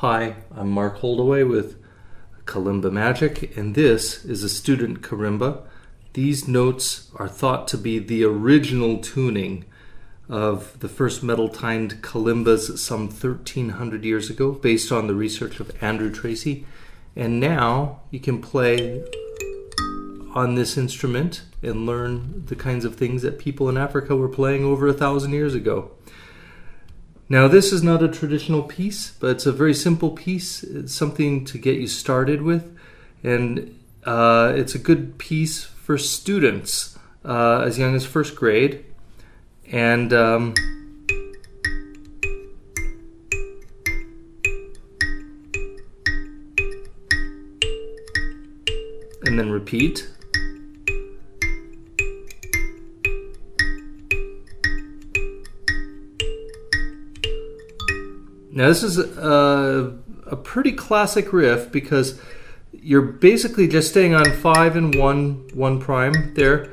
Hi, I'm Mark Holdaway with Kalimba Magic, and this is a student karimba. These notes are thought to be the original tuning of the first metal tined kalimbas some 1300 years ago, based on the research of Andrew Tracey. And now you can play on this instrument and learn the kinds of things that people in Africa were playing over a thousand years ago. Now, this is not a traditional piece, but it's a very simple piece. It's something to get you started with, and uh, it's a good piece for students uh, as young as first grade. And um, and then repeat. Now, this is a, a pretty classic riff because you're basically just staying on five and one, one prime there,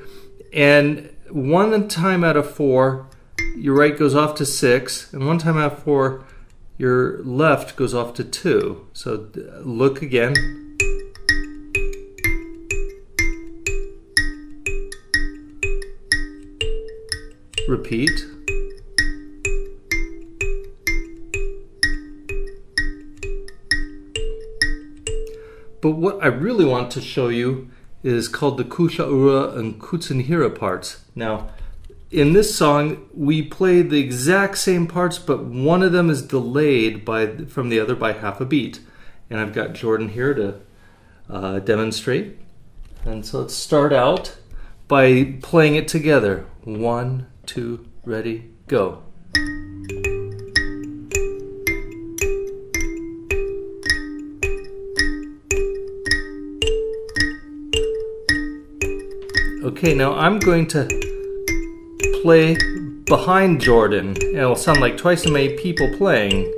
and one time out of four, your right goes off to six, and one time out of four, your left goes off to two. So look again. Repeat. But what I really want to show you is called the Kushaura and Kutsinhira parts. Now, in this song, we play the exact same parts, but one of them is delayed by from the other by half a beat. And I've got Jordan here to uh, demonstrate. And so let's start out by playing it together. One, two, ready, go. Okay, now I'm going to play behind Jordan. It'll sound like twice as many people playing.